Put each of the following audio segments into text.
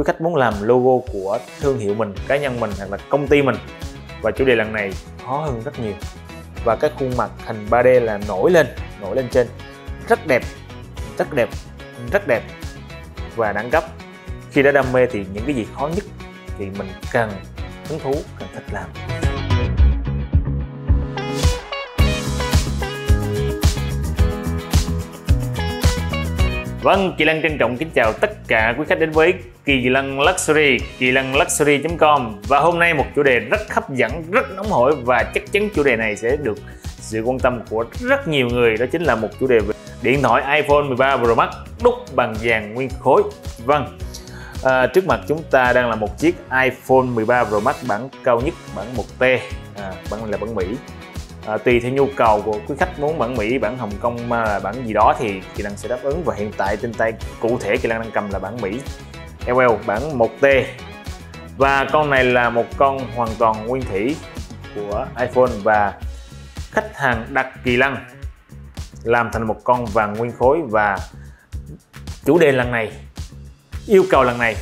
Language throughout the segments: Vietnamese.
quý khách muốn làm logo của thương hiệu mình cá nhân mình hoặc là công ty mình. Và chủ đề lần này khó hơn rất nhiều. Và cái khuôn mặt hình 3D là nổi lên nổi lên trên. Rất đẹp rất đẹp rất đẹp và đẳng cấp. Khi đã đam mê thì những cái gì khó nhất thì mình càng hứng thú càng thích làm. Vâng, chị Lan trân trọng kính chào tất cả quý khách đến với Kỳ Lân Luxury, kỳ lân luxury.com Và hôm nay một chủ đề rất hấp dẫn, rất nóng hổi và chắc chắn chủ đề này sẽ được sự quan tâm của rất nhiều người. Đó chính là một chủ đề về điện thoại iPhone 13 Pro Max đúc bằng vàng nguyên khối. Vâng, à, trước mặt chúng ta đang là một chiếc iPhone 13 Pro Max bản cao nhất, bản 1T, à, bản là bản Mỹ. À, tùy theo nhu cầu của quý khách muốn bản Mỹ, bản Hồng Kông mà bản gì đó thì Kỳ Lân sẽ đáp ứng. Và hiện tại trên tay cụ thể Kỳ Lân đang cầm là bản Mỹ. LL bản 1T và con này là một con hoàn toàn nguyên thủy của iPhone và khách hàng đặt Kỳ Lân làm thành một con vàng nguyên khối. Và chủ đề lần này, yêu cầu lần này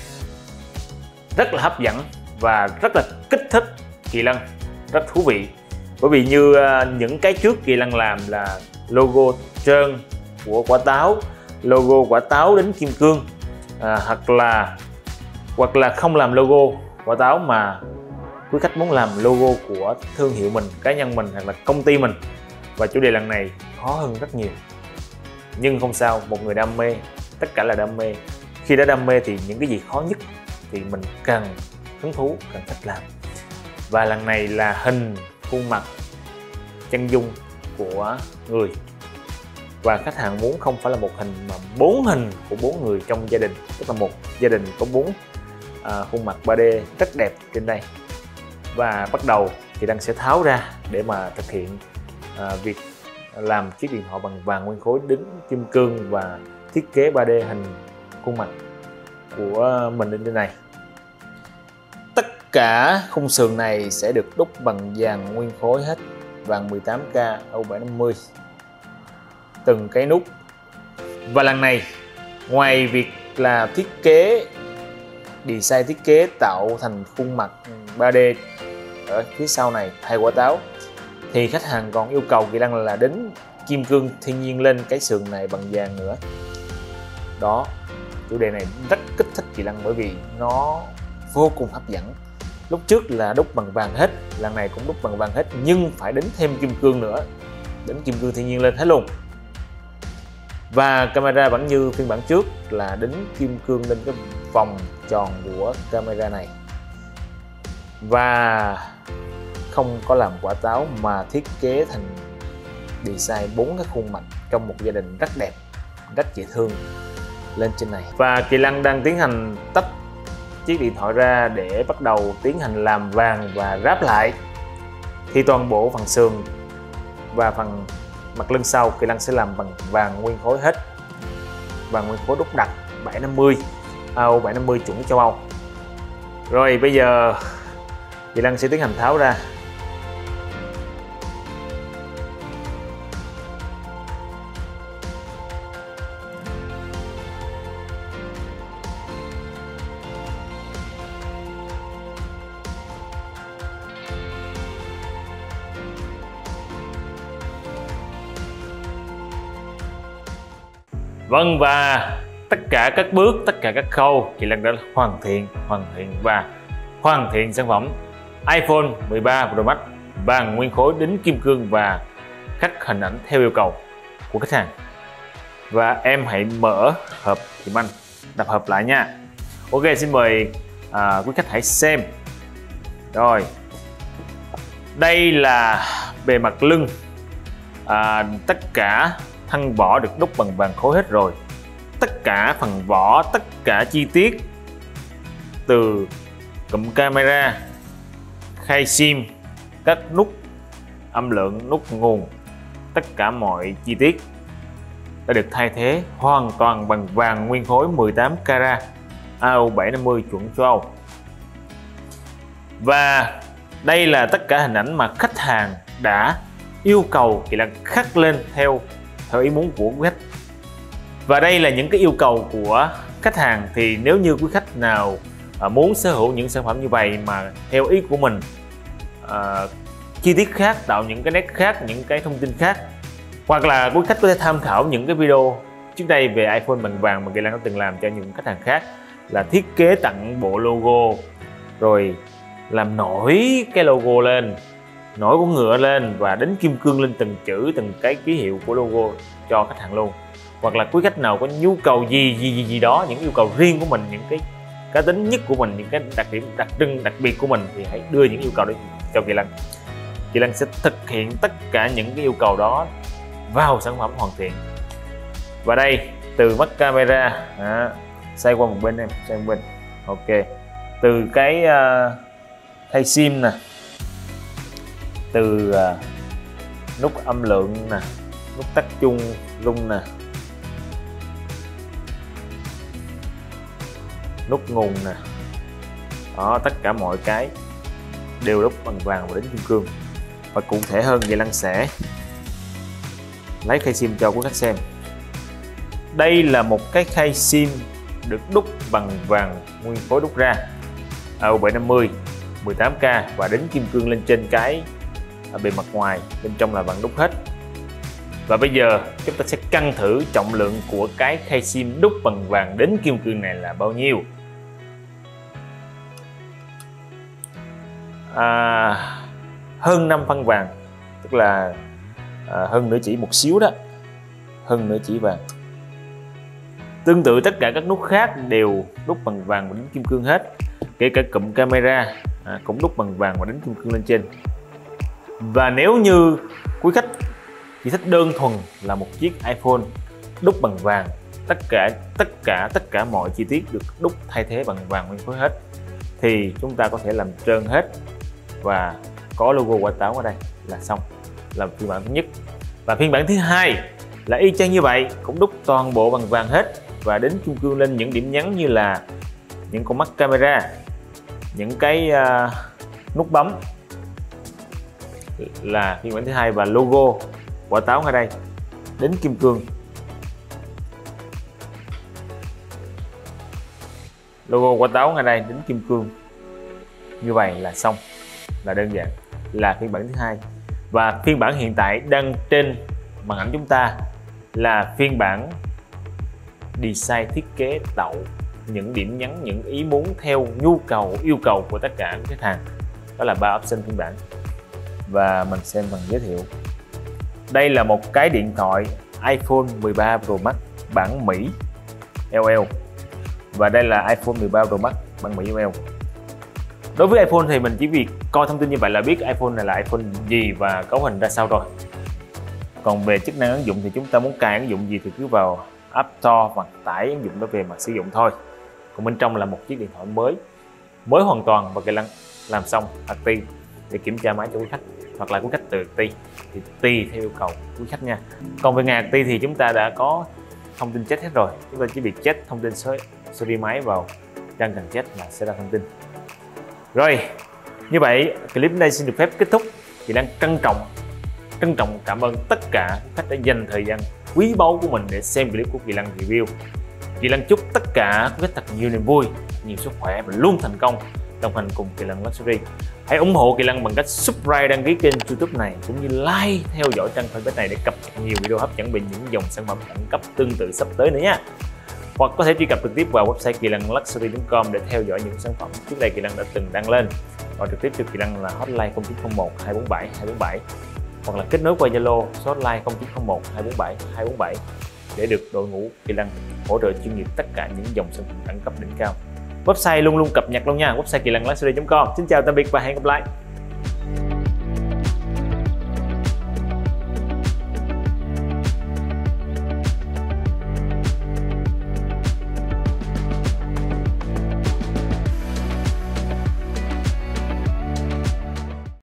rất là hấp dẫn và rất là kích thích Kỳ Lân rất thú vị. Bởi vì như ờ, những cái trước kỳ lân làm là logo trơn của quả táo, logo quả táo đến kim cương à, hoặc là hoặc là không làm logo quả táo mà quý khách muốn làm logo của thương hiệu mình cá nhân mình hoặc là công ty mình. Và chủ đề lần này khó hơn rất nhiều. Nhưng không sao một người đam mê tất cả là đam mê. Khi đã đam mê thì những cái gì khó nhất thì mình cần hứng thú cần thích làm. Và lần này là hình khuôn mặt chân dung của người và khách hàng muốn không phải là một hình mà bốn hình của bốn người trong gia đình. Tức là một gia đình có bốn à, khuôn mặt 3D rất đẹp trên đây. Và bắt đầu thì đang sẽ tháo ra để mà thực hiện à, việc làm chiếc điện thoại bằng vàng nguyên khối đính kim cương và thiết kế 3D hình khuôn mặt của mình lên trên này. Tất cả khung sườn này sẽ được đúc bằng vàng nguyên khối hết vàng 18K O750 từng cái nút. Và lần này, ngoài việc là thiết kế, design thiết kế tạo thành khuôn mặt 3D ở phía sau này thay quả táo, thì khách hàng còn yêu cầu kỹ năng là đến kim cương thiên nhiên lên cái sườn này bằng vàng nữa. Đó, chủ đề này rất kích thích kỹ năng bởi vì nó vô cùng hấp dẫn. Lúc trước là đúc bằng vàng hết, lần này cũng đúc bằng vàng hết, nhưng phải đính thêm kim cương nữa. Đính kim cương thiên nhiên lên hết luôn và camera vẫn như phiên bản trước là đính kim cương lên cái vòng tròn của camera này. Và không có làm quả táo mà thiết kế thành design bốn cái khuôn mặt trong một gia đình rất đẹp, rất dễ thương lên trên này. Và Kỳ Lăng đang tiến hành tách chiếc điện thoại ra để bắt đầu tiến hành làm vàng và ráp lại. Thì toàn bộ phần sườn và phần mặt lưng sau, Kỳ Lăng sẽ làm bằng vàng nguyên khối hết. Vàng nguyên khối đúc đặc 750 AO 750 chuẩn châu Âu. Rồi bây giờ Kỳ Lăng sẽ tiến hành tháo ra. Vâng và tất cả các bước, tất cả các khâu Kỳ Lân đã hoàn thiện, hoàn thiện và hoàn thiện sản phẩm iPhone 13 Pro Max bằng nguyên khối đính kim cương và khắc hình ảnh theo yêu cầu của khách hàng. Và em hãy mở hộp Kim Anh đập hộp lại nha. Ok xin mời à, quý khách hãy xem. Rồi. Đây là bề mặt lưng. À, tất cả thân vỏ được đúc bằng vàng khối hết rồi. Tất cả phần vỏ, tất cả chi tiết từ cụm camera khay sim các nút, âm lượng, nút nguồn, tất cả mọi chi tiết đã được thay thế hoàn toàn bằng vàng nguyên khối 18 carat AU750 chuẩn châu Âu. Và đây là tất cả hình ảnh mà khách hàng đã yêu cầu thì là khắc lên theo theo ý muốn của khách. Và đây là những cái yêu cầu của khách hàng. Thì nếu như quý khách nào à, muốn sở hữu những sản phẩm như vậy mà theo ý của mình à, chi tiết khác tạo những cái nét khác những cái thông tin khác hoặc là quý khách có thể tham khảo những cái video trước đây về iPhone bằng vàng mà Kỳ Lan đã từng làm cho những khách hàng khác là thiết kế tặng bộ logo rồi làm nổi cái logo lên nổi con ngựa lên và đánh kim cương lên từng chữ từng cái ký hiệu của logo cho khách hàng luôn. Hoặc là quý khách nào có nhu cầu gì gì gì gì đó những yêu cầu riêng của mình những cái cá tính nhất của mình những cái đặc điểm đặc trưng đặc biệt của mình thì hãy đưa những yêu cầu đó cho Kỳ Lân. Kỳ Lân sẽ thực hiện tất cả những cái yêu cầu đó vào sản phẩm hoàn thiện. Và đây từ mắt camera à, xoay qua một bên em xoay một bên. Ok. Từ cái uh, thay sim nè từ à, nút âm lượng nè, nút tắt chung rung nè, nút nguồn nè, đó, tất cả mọi cái đều đúc bằng vàng và đính kim cương. Và cụ thể hơn về lăng sẽ lấy khay sim cho quý khách xem. Đây là một cái khay sim được đúc bằng vàng nguyên khối đúc ra. Ở 750 18K và đính kim cương lên trên cái ở bề mặt ngoài bên trong là vàng đúc hết. Và bây giờ chúng ta sẽ cân thử trọng lượng của cái khay sim đúc bằng vàng đến kim cương này là bao nhiêu. À, hơn 5 phân vàng tức là à, hơn nửa chỉ một xíu đó. Hơn nửa chỉ vàng. Tương tự tất cả các nút khác đều đúc bằng vàng và đính kim cương hết. Kể cả cụm camera à, cũng đúc bằng vàng và đính kim cương lên trên và nếu như quý khách chỉ thích đơn thuần là một chiếc iPhone đúc bằng vàng tất cả tất cả tất cả mọi chi tiết được đúc thay thế bằng vàng nguyên khối hết thì chúng ta có thể làm trơn hết và có logo quả táo ở đây là xong là phiên bản thứ nhất. Và phiên bản thứ hai là y chang như vậy cũng đúc toàn bộ bằng vàng hết. Và đến chung cương lên những điểm nhấn như là những con mắt camera những cái uh, nút bấm là phiên bản thứ hai và logo quả táo ngay đây, đến kim cương. Logo quả táo ngay đây, đến kim cương. Như vậy là xong, là đơn giản, là phiên bản thứ hai. Và phiên bản hiện tại đăng trên màn ảnh chúng ta là phiên bản design thiết kế tạo những điểm nhấn, những ý muốn theo nhu cầu, yêu cầu của tất cả các khách hàng. Đó là ba option phiên bản và mình xem phần giới thiệu. Đây là một cái điện thoại iPhone 13 Pro Max bản Mỹ LL và đây là iPhone 13 Pro Max bản Mỹ LL đối với iPhone thì mình chỉ việc coi thông tin như vậy là biết iPhone này là iPhone gì và cấu hình ra sao rồi còn về chức năng ứng dụng thì chúng ta muốn cài ứng dụng gì thì cứ vào App Store và tải ứng dụng đó về mà sử dụng thôi. Còn bên trong là một chiếc điện thoại mới mới hoàn toàn và kỹ năng làm xong acti để kiểm tra máy cho quý khách hoặc là quý khách từ ti. Thì tùy theo yêu cầu quý khách nha. Còn về ngày ti thì chúng ta đã có thông tin chết hết rồi. Chúng ta chỉ việc chết thông tin số số đi máy vào trang cần chết là sẽ ra thông tin. Rồi, như vậy, clip này xin được phép kết thúc. Thì đang trân trọng trân trọng cảm ơn tất cả khách đã dành thời gian quý báu của mình để xem clip của Kỳ Lăng review. Kỳ Lăng chúc tất cả quý khách thật nhiều niềm vui, nhiều sức khỏe và luôn thành công đồng hành cùng Kỳ Lân Luxury. Hãy ủng hộ Kỳ Lân bằng cách subscribe, đăng ký kênh YouTube này, cũng như like, theo dõi trang fanpage này để cập nhật nhiều video hấp dẫn về những dòng sản phẩm đẳng cấp tương tự sắp tới nữa nha. Hoặc có thể truy cập trực tiếp vào website kỳ lân luxury.com để theo dõi những sản phẩm trước đây kỳ lân đã từng đăng lên. Gọi trực tiếp cho kỳ lân là hotline 0901 247 247 hoặc là kết nối qua Zalo, số hotline 0901 247 247 để được đội ngũ kỳ lân hỗ trợ chuyên nghiệp tất cả những dòng sản phẩm đẳng cấp đỉnh cao website luôn luôn cập nhật luôn nha, website kỳ lân luxury.com xin chào, tạm biệt và hẹn gặp lại.